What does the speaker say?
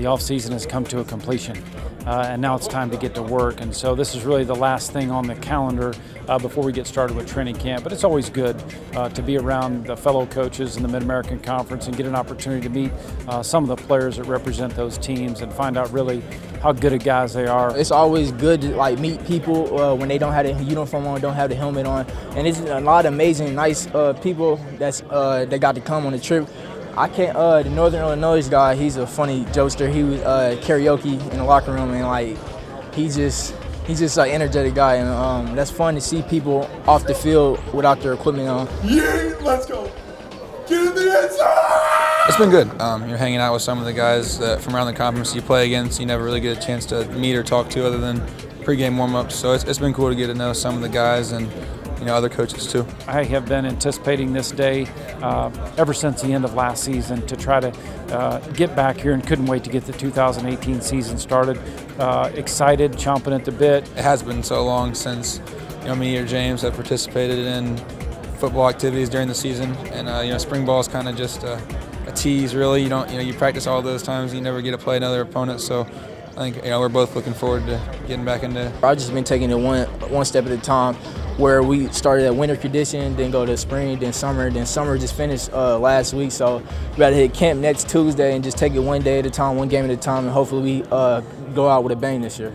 the off season has come to a completion. Uh, and now it's time to get to work. And so this is really the last thing on the calendar uh, before we get started with training camp. But it's always good uh, to be around the fellow coaches in the Mid American Conference and get an opportunity to meet uh, some of the players that represent those teams and find out really how good of guys they are. It's always good to like meet people uh, when they don't have the uniform on, don't have the helmet on, and it's a lot of amazing, nice uh, people that's that got to come on the trip. I can't. Uh, the Northern Illinois guy, he's a funny jokester. He was uh, karaoke in the locker room, and like, he just he's just an energetic guy, and um, that's fun to see people off the field without their equipment on. Yeah, let's go. Get in the end zone. It's been good. Um, you're hanging out with some of the guys that, from around the conference you play against. You never really get a chance to meet or talk to other than pregame warm-ups. So it's, it's been cool to get to know some of the guys and you know, other coaches too. I have been anticipating this day uh, ever since the end of last season to try to uh, get back here and couldn't wait to get the 2018 season started. Uh, excited, chomping at the bit. It has been so long since you know me or James have participated in football activities during the season, and uh, you know spring ball is kind of just a, a tease. Really, you don't you know you practice all those times, you never get to play another opponent, so. I think you know, we're both looking forward to getting back into. I've just been taking it one one step at a time where we started at winter condition, then go to spring, then summer, then summer just finished uh, last week. So we got to hit camp next Tuesday and just take it one day at a time, one game at a time, and hopefully we uh, go out with a bang this year.